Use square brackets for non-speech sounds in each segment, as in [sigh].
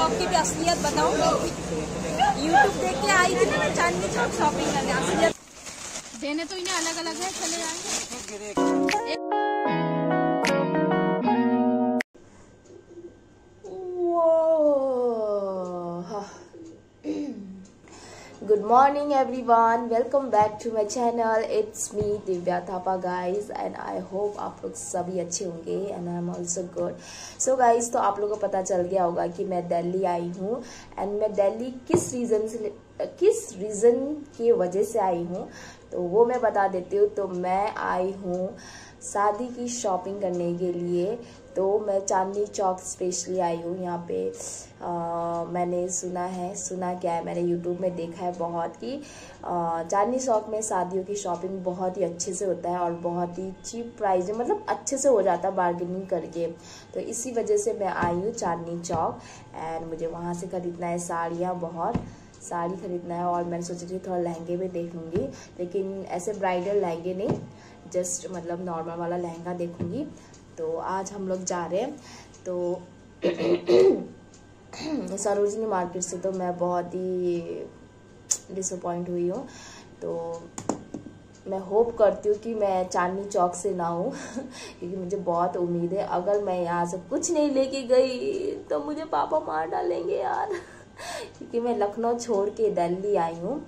चौक की भी असलियत बताऊँ यूट्यूब देख के आई थी ना मैं चांदनी चौक शॉपिंग करने असलियत देने तो इन्हें अलग अलग है चले जाएँगे morning everyone welcome back to my channel it's me Divya Thapa guys and I hope आप लोग सभी अच्छे होंगे and I am also good so guys तो आप लोगों को पता चल गया होगा कि मैं दिल्ली आई हूँ एंड मैं दिल्ली किस रीजन से किस रीजन की वजह से आई हूँ तो वो मैं बता देती हूँ। तो मैं आई हूँ शादी की शॉपिंग करने के लिए तो मैं चांदनी चौक स्पेशली आई हूँ। यहाँ पे आ, मैंने सुना है सुना क्या है मैंने यूट्यूब में देखा है बहुत कि चांदनी चौक में शादियों की शॉपिंग बहुत ही अच्छे से होता है और बहुत ही चीप प्राइस में मतलब अच्छे से हो जाता है बार्गेनिंग करके। तो इसी वजह से मैं आई हूँ चांदनी चौक एंड मुझे वहाँ से ख़रीदना है साड़ियाँ बहुत। साड़ी खरीदना है और मैंने सोचा थी थोड़ा लहंगे भी देख लूँगी लेकिन ऐसे ब्राइडल लहंगे नहीं जस्ट मतलब नॉर्मल वाला लहंगा देखूँगी। तो आज हम लोग जा रहे हैं। तो [clears throat] सरोजनी मार्केट से तो मैं बहुत ही डिसअपॉइंट हुई हूँ। तो मैं होप करती हूँ कि मैं चांदनी चौक से ना हूँ, [laughs] क्योंकि मुझे बहुत उम्मीद है। अगर मैं यहाँ से कुछ नहीं लेके गई तो मुझे पापा मार डालेंगे यार। [laughs] क्योंकि मैं लखनऊ छोड़ के दिल्ली आई हूँ।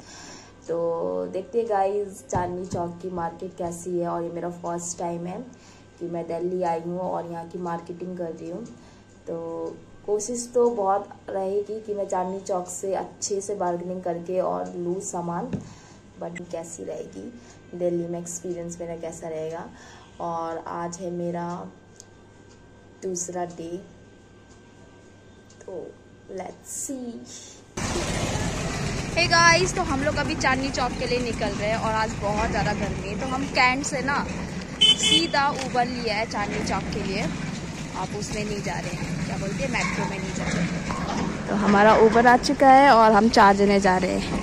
तो देखते गाइस चांदनी चौक की मार्केट कैसी है? और ये मेरा फ़र्स्ट टाइम है। कि मैं दिल्ली आई हूँ और यहाँ की मार्केटिंग कर रही हूँ। तो कोशिश तो बहुत रहेगी कि मैं चांदनी चौक से अच्छे से बार्गेनिंग करके और लूँ सामान बट कैसी रहेगी? दिल्ली में एक्सपीरियंस मेरा कैसा रहेगा? और आज है मेरा दूसरा डे तो लेट्स सी हे गाइस तो हम लोग अभी चांदनी चौक के लिए निकल रहे हैं और आज बहुत ज़्यादा गर्मी है तो हम कैंट से ना सीधा उबर लिया है चांदनी चौक के लिए। आप उसमें नहीं जा रहे हैं। क्या बोलते हैं? मेट्रो में नहीं जा रहे तो हमारा उबर आ चुका है और हम चार जने जा रहे हैं।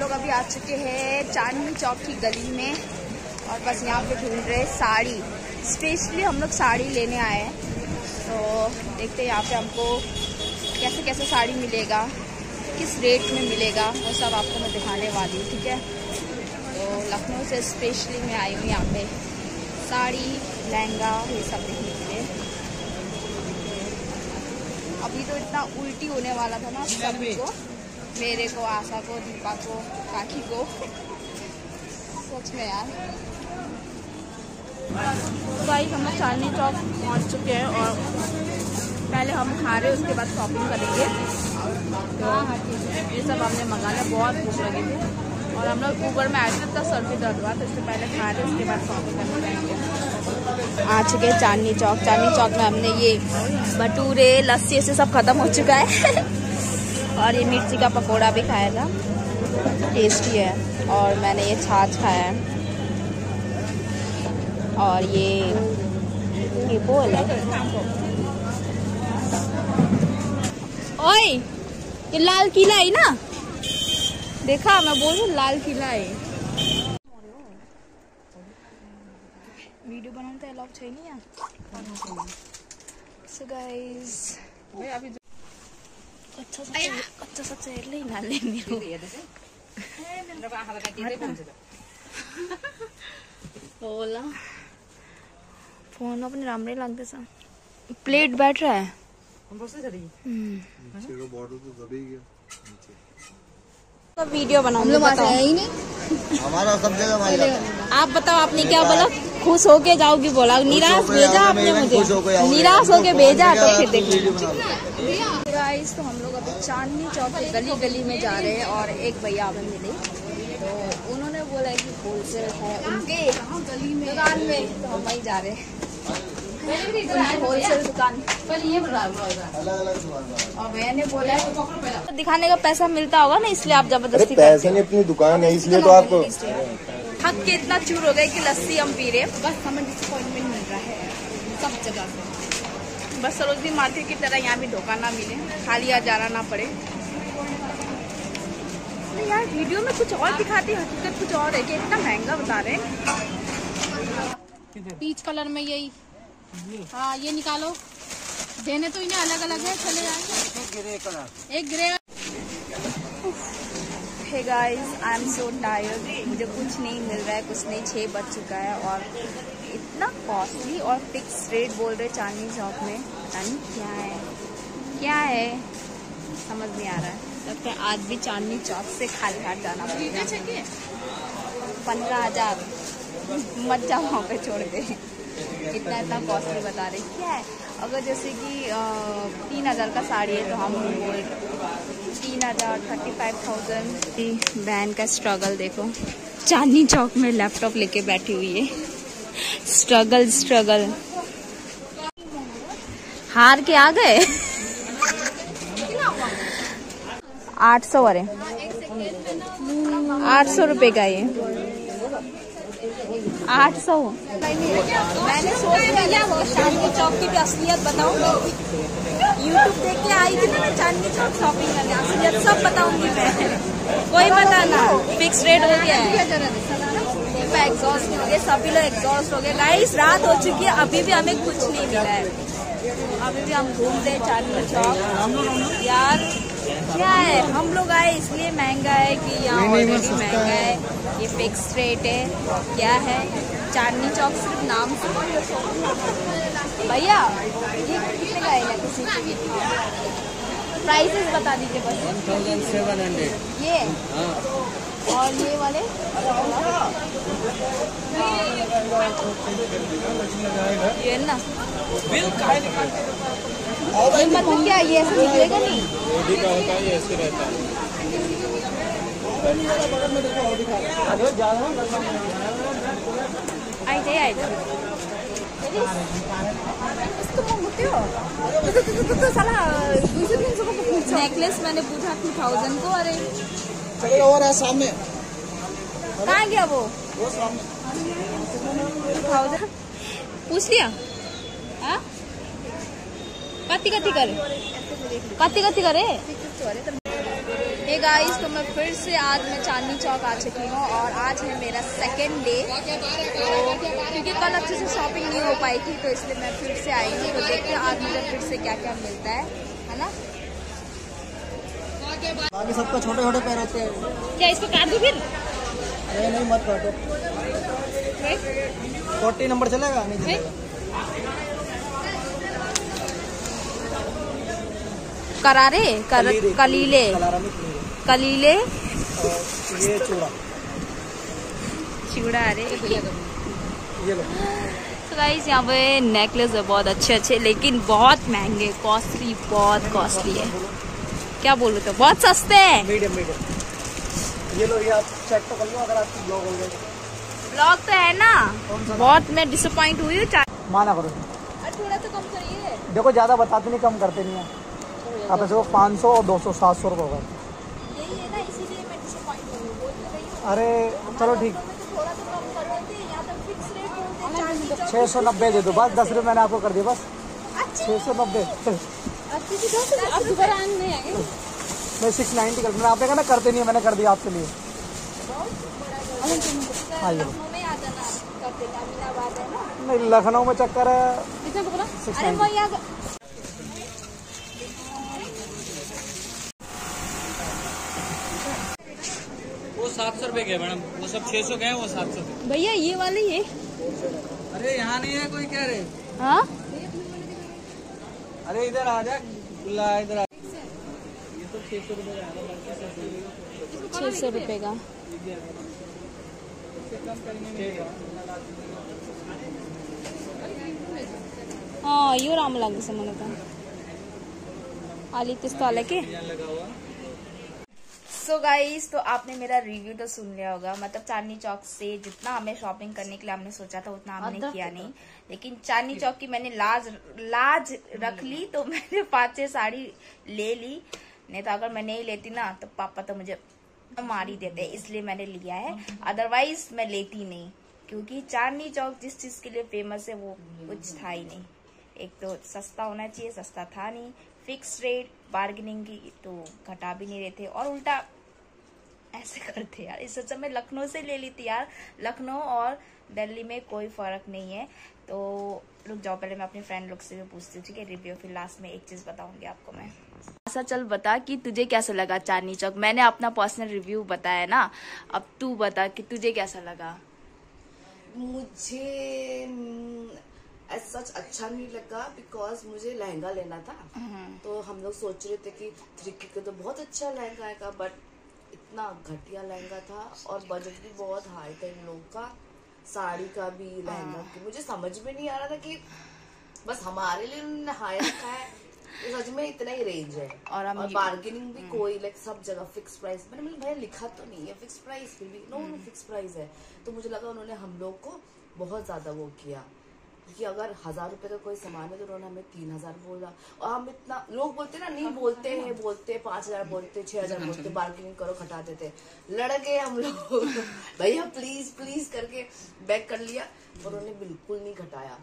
लोग अभी आ चुके हैं चांदनी चौक की गली में और बस यहाँ पे ढूंढ रहे साड़ी। स्पेशली हम लोग साड़ी लेने आए हैं। तो देखते हैं यहाँ पे हमको कैसे कैसे साड़ी मिलेगा, किस रेट में मिलेगा, वो सब आपको मैं दिखाने वाली हूँ, ठीक है? लखनऊ से स्पेशली मैं आई हूँ यहाँ पे। साड़ी लहंगा ये सब देखने के लिए। अभी तो इतना उल्टी होने वाला था ना सभी को। मेरे को आशा को दीपा को काकी को। सच में यार। तो भाई हम लोग चांदनी चौक पहुँच चुके हैं और पहले हम खा रहे उसके बाद शॉपिंग करेंगे। तो ये सब हमने मंगाना बहुत भूख लगी थी। और हम लोग ऊबर में आए थे, तब सर भी दर्द हुआ तो इससे पहले खा रहे, उसके बाद शॉपिंग करने जाएँगे। आ चुके हैं चांदनी चौक। चांदनी चौक में हमने ये भटूरे, लस्सी से सब खत्म हो चुका है। [laughs] और ये मिर्ची का पकौड़ा भी खाया था। टेस्टी है। और मैंने ये छाछ खाया है। और ये ये बोल है ओए, ये लाल किला है ना? देखा मैं बोल रही लाल किला है। वीडियो बनाने तो अलाउ चाहिए नहीं यार। सो गाइस अभी अच्छा सा अच्छा सा ही ना ले बोला। फ़ोन अपने रामरे लगते सा। प्लेट बैठ रहा है। तो वीडियो बनाऊँगा बताओ। ही नहीं। हमारा सब जगह भाई आप बताओ आपने क्या बोला? खुश होके जाओगी बोला। निराश भेजा आपने मुझे। निराश होके भेजा तो फिर देखो। गाइस तो हम लोग अभी चांदनी चौक के गली गली में जा रहे हैं और एक भैया हमें मिले। तो उन्होंने बोला कि होलसेल है उनके। दुकान में तो हम वहीं जा रहे हैं। होलसेल दुकान। अलग अलग दुकान और भैया ने बोला तो दिखाने का पैसा मिलता होगा ना इसलिए आप ज़बरदस्ती पैसे नहीं अपनी दुकान है इसलिए तो आपको थक के इतना चूर हो गए कि लस्सी हम पी रहे बस हमें डिसअपॉइंटमेंट मिल रहा है। सब जगह से। बस सरोजनी मार्केट की तरह यहाँ भी धोखा ना मिले। खाली आ जाना ना पड़े। अरे यार वीडियो में कुछ और दिखाते हैं। हकीकत कुछ और है कि इतना महँगा बता रहे हैं। पीच कलर में यही। हाँ ये निकालो। देने तो इन्हें अलग अलग है चले जाएँगे एक grey hey guys I am so tired मुझे कुछ नहीं मिल रहा है कुछ नहीं छः बज चुका है और इतना कॉस्टली और फिक्स रेट बोल रहे चांदनी चौक में। पता नहीं क्या है। क्या है? समझ नहीं आ रहा है। लगता है आज भी चांदनी चौक से खाली हाथ जाना पड़ेगा। पंद्रह हज़ार। मत जाओ वहाँ पे छोड़ दे इतना इतना कॉस्टली बता रहे। क्या है? अगर जैसे कि तीन हज़ार का साड़ी है तो हम तीन हज़ार थर्टी फाइव थाउज़ेंड की बहन का स्ट्रगल देखो। चांदनी चौक में लैपटॉप लेके बैठी हुई है। स्ट्रगल स्ट्रगल हार के आ गए? आठ सौ अरे आठ सौ रुपये का ये। आठ सौ। मैंने सोच लिया वो चांदनी चौक की असलियत बताऊँ। यूट्यूब देख के आई थी ना मैं, चांदनी चौक शॉपिंग करने। असलियत सब बताऊँगी मैं। कोई पता ना फिक्स रेट हो गया है। एग्जॉस्ट हो गए सभी लोग एग्जॉस्ट हो गए। गाइस रात हो चुकी है, अभी भी हमें कुछ नहीं मिला है। अभी भी हम घूमते हैं चांदनी चौक। यार क्या है हम लोग आए इसलिए महँगा है कि यहाँ ऑलरेडी महँगा है। ये फिक्स रेट है। क्या है? चांदनी चौक सिर्फ़ नाम से। भैया ये कितने का है? किसी प्राइसेस बता दीजिए बस। सेवन हंड्रेड ये? और ये वाले? ये ना। ये मतलब क्या ये ऐसे निकलेगा नहीं? ऑडी का होता है ये ऐसे रहता है। आई जाए आई जाए। तो नेकलेस मैंने पूछा टू थाउज़ेंड को अरे। चले और है सामने। कहाँ गया वो? वो सामने। टू थाउज़ेंड पूछ लिया। हाँ? कति कति करे। कति कति करे? हे गाइस तो मैं फिर से आज मैं चांदनी चौक आ चुकी हूँ और आज है मेरा सेकेंड डे तो क्योंकि कल अच्छे से शॉपिंग नहीं हो पाई थी तो इसलिए मैं फिर से आई हूँ। तो देखते हैं आज मुझे फिर से क्या क्या मिलता है है ना? बाकी सबका छोटे छोटे पैर होते हैं। क्या इसको काट दूँ फिर? नहीं नहीं मत काटो। फोर्टी नंबर चलेगा? नहीं करारे कर, कलीले। कलीले। चूड़ा। चिड़ा रे तो गाइस यहाँ पे नेकलेस है बहुत अच्छे अच्छे लेकिन बहुत महँगे कॉस्टली बहुत कॉस्टली है। क्या बोलूँ तो बहुत सस्ते हैं। मीडियम मीडियम ये लो ये आप चेक तो कर लो अगर आपकी ब्लॉग हो गए ब्लॉग तो है ना? बहुत मैं डिसअपॉइंट हुई हूँ माना करो। थोड़ा तो कम करिए। देखो ज़्यादा बताते नहीं कम करते नहीं है। आप ऐसे पाँच सौ और दो सौ सात सौ रुपये होगा। यही है ना इसीलिए मैं डिसअपॉइंट हुई हूँ। बोल तो हूँ। अरे चलो ठीक। थोड़ा तो कम कर देते यहाँ तक फिक्स रेट बोलते हैं चांदनी चौक छः सौ नब्बे दे दो बस दस रुपये मैंने आपको कर दिया बस। छः सौ नब्बे। अच्छी मैं सिक्स नाइन्टी कर मैंने आपने कहा ना करते नहीं है मैंने कर दिया आपके लिए। हाँ। ये लो। लखनऊ में आ जाना कर देना अमीनाबाद है ना। नहीं लखनऊ में चक्कर है Six अरे वो यहाँ वो सात सौ रुपए के मैडम। वो सब छह सौ के हैं वो सात सौ भैया ये वाले ये? अरे यहाँ नहीं है कोई कह रहे हाँ? अरे इधर आ जा खुला इधर आ। ये तो छह सौ रुपए का है रुपये का। हाँ यो राम लागे से मन का आली किस्त वाले के लगा सो गाइस तो आपने मेरा रिव्यू तो सुन लिया होगा। मतलब चांदनी चौक से जितना हमें शॉपिंग करने के लिए हमने सोचा था उतना हमने किया नहीं। लेकिन चांदनी चौक की मैंने लाज लाज रख ली तो [laughs] मैंने पाँच छह साड़ी ले ली। नहीं तो अगर मैं नहीं लेती ना तो पापा तो मुझे मार ही देते इसलिए मैंने लिया है। अदरवाइज़ मैं लेती नहीं क्योंकि चांदनी चौक जिस चीज़ के लिए फ़ेमस है वो कुछ था ही नहीं। एक तो सस्ता होना चाहिए सस्ता था नहीं। फिक्स रेट बार्गेनिंग की तो घटा भी नहीं रहे थे और उल्टा ऐसे करते यार। इस सच में लखनऊ से ले ली थी यार। लखनऊ और दिल्ली में कोई फ़र्क नहीं है। तो रुक जाओ पहले मैं अपने फ्रेंड लोग से भी पूछती हूँ ठीक है? रिव्यू फिर लास्ट में एक चीज़ बताऊँगी आपको मैं। ऐसा चल बता कि तुझे कैसा लगा चांदनी चौक? मैंने अपना पर्सनल रिव्यू बताया ना। अब तू बता कि तुझे कैसा लगा? मुझे सच अच्छा नहीं लगा बिकॉज़ मुझे लहंगा लेना था। तो हम लोग सोच रहे थे कि थ्री के का तो बहुत अच्छा लहंगा आएगा बट इतना घटिया लहंगा था और बजट भी बहुत हाई था इन लोगों का। साड़ी का भी लहंगा की। मुझे समझ में नहीं आ रहा था कि बस हमारे लिए उन्होंने हाई रखा है। तो सच में इतना ही रेंज है। और और बार्गेनिंग भी कोई लाइक सब जगह फिक्स प्राइस मैंने बोला भैया लिखा तो नहीं है फिक्स प्राइस फिर भी नो नो फिक्स प्राइस है। तो मुझे लगा उन्होंने हम लोग को बहुत ज़्यादा वो किया। क्योंकि अगर हज़ार रुपए का कोई सामान है तो उन्होंने हमें तीन हज़ार बोला। और हम इतना लोग बोलते ना नहीं बोलते हैं बोलते पाँच हज़ार बोलते छह हज़ार बोलते बार्गेनिंग करो खटा देते लड़ गए हम लोग। [laughs] भैया प्लीज़ प्लीज़ करके बैक कर लिया और उन्होंने बिल्कुल नहीं घटाया।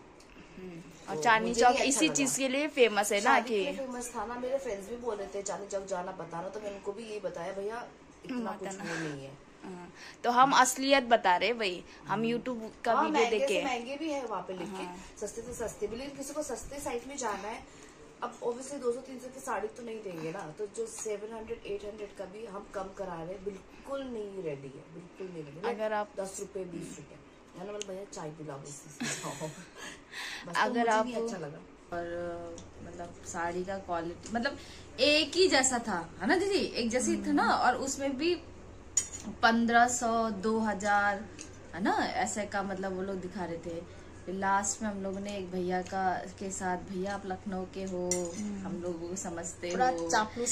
और तो चांदनी चौक अच्छा इसी चीज़ के लिए फ़ेमस है ना कि फ़ेमस था ना मेरे फ्रेंड्स भी बोल रहे थे चांदनी चौक जाना बताना। तो मैंने उनको भी यही बताया भैया इतना कुछ नहीं हाँ, तो हम असलियत बता रहे भाई हम यूट्यूब का हाँ, वीडियो महँगे देख से महँगे भी है वहाँ पे लिखे सस्ते से सस्ते भी लेकिन किसी को सस्ते साइड में जाना है अब ऑब्वियसली 200 300 की साड़ी तो नहीं देंगे ना तो जो 700 800 का भी हम कम करा रहे बिल्कुल नहीं रेडी है बिल्कुल नहीं रेडी अगर आप- दस रुपए बीस रुपए भैया चाय पिलाओ [laughs] तो अगर आप अच्छा लगा। और मतलब साड़ी का क्वालिटी मतलब एक ही जैसा था है ना दीदी? एक जैसी था ना और उसमें भी पंद्रह सौ दो हज़ार है ना? ऐसे का मतलब वो लोग दिखा रहे थे। लास्ट में हम लोग ने एक भैया का के साथ भैया आप लखनऊ के हो हम लोगों को समझते हो।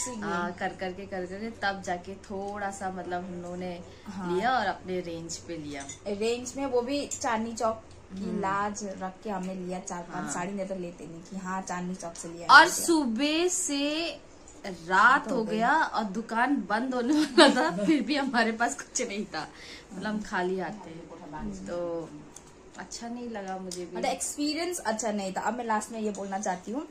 की। हाँ, कर करके कर करके तब जाके थोड़ा सा मतलब हम लोगों ने हाँ। लिया और अपने रेंज पे लिया। रेंज में वो भी चांदनी चौक की लाज रख के हमने लिया चार पाँच हाँ। साड़ी नहीं तो लेते नहीं कि हाँ चांदनी चौक से लिया और सुबह से रात हो गया और दुकान बंद होने वाला था फिर भी हमारे पास कुछ नहीं था। मतलब हम खाली आते हैं। तो अच्छा नहीं लगा मुझे भी। मतलब एक्सपीरियंस अच्छा नहीं था। अब मैं लास्ट में ये बोलना चाहती हूँ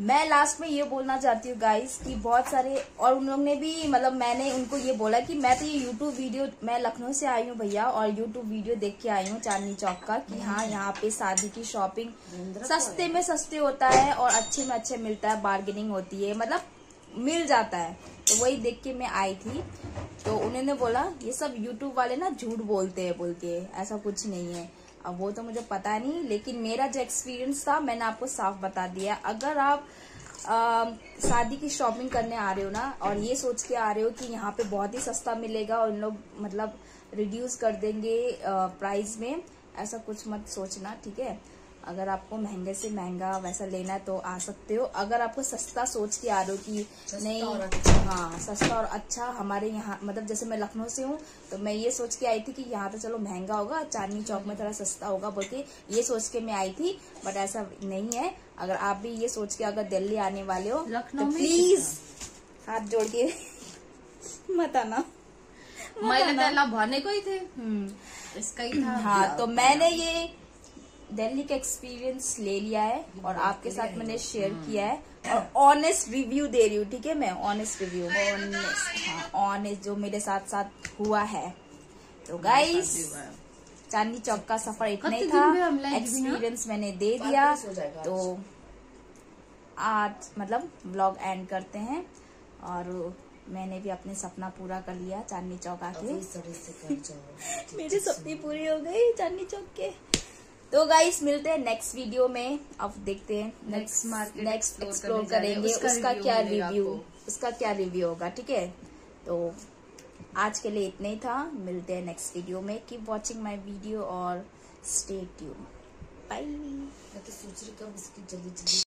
मैं लास्ट में ये बोलना चाहती हूँ गाइस कि बहुत सारे और उन लोग ने भी मतलब मैंने उनको ये बोला कि मैं तो ये यूट्यूब वीडियो मैं लखनऊ से आई हूँ भैया और यूट्यूब वीडियो देख के आई हूँ चांदनी चौक का कि हाँ यहाँ पे शादी की शॉपिंग सस्ते में सस्ते होता है और अच्छे में अच्छे मिलता है बार्गेनिंग होती है मतलब मिल जाता है। तो वही देख के मैं आई थी। तो उन्होंने बोला, ये सब यूट्यूब वाले ना झूठ बोलते हैं, बोल के। ऐसा कुछ नहीं है। अब वो तो मुझे पता नहीं, लेकिन मेरा जो एक्सपीरियंस था, मैंने आपको साफ़ बता दिया। अगर आप शादी की शॉपिंग करने आ रहे हो ना, और ये सोच के आ रहे हो कि यहाँ पे बहुत ही सस्ता मिलेगा और इन लोग मतलब रिड्यूस कर देंगे प्राइस में, ऐसा कुछ मत सोचना, ठीक है? अगर आपको महँगे से महँगा वैसा लेना है तो आ सकते हो। अगर आपको सस्ता सोच के आ रहे हो कि नहीं हाँ सस्ता और अच्छा हमारे यहाँ मतलब जैसे मैं लखनऊ से हूँ तो मैं ये सोच के आई थी कि यहाँ तो चलो महँगा होगा चांदनी चौक में थोड़ा सस्ता होगा बोल के ये सोच के मैं आई थी बट ऐसा नहीं है। अगर आप भी ये सोच के अगर दिल्ली आने वाले हो लखनऊ तो प्लीज़ हाथ जोड़ के [laughs] मत आना। मैले तो ही थे। हम्म इसका ही था हाँ तो मैंने ये दिल्ली का एक्सपीरियंस ले लिया है और आपके साथ मैंने शेयर किया है और ऑनेस्ट रिव्यू दे रही हूँ ठीक है? मैं ऑनेस्ट रिव्यू ऑनेस्ट हाँ ऑनेस्ट जो मेरे साथ साथ हुआ है। तो गाइस चांदनी चौक का सफ़र इतना ही था। एक्सपीरियंस मैंने दे दिया। तो आज। मतलब ब्लॉग एंड करते हैं और मैंने भी अपने सपना पूरा कर लिया चांदनी चौक आके। [laughs] मेरे सपने पूरे हो गए चांदनी चौक के। तो गाइस मिलते हैं नेक्स्ट वीडियो में। अब देखते हैं नेक्स्ट मार्केट नेक्स्ट एक्सप्लोर करेंगे। उसका उसका क्या रिव्यू उसका क्या रिव्यू होगा ठीक है? तो आज के लिए इतना ही था। मिलते हैं नेक्स्ट वीडियो में। कीप वाचिंग माय वीडियो और स्टे ट्यून बाय मैं तो सोच रही कब इसकी जल्दी जल्दी